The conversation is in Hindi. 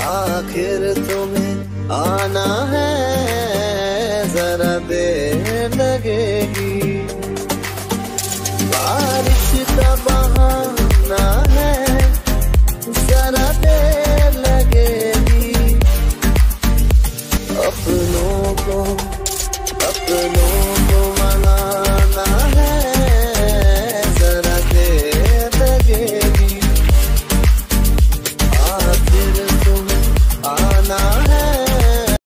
आखिर तुम्हें आना है, जरा देर लगेगी। बारिश का बहाना है, जरा देर लगेगी। अपनों को अपनों को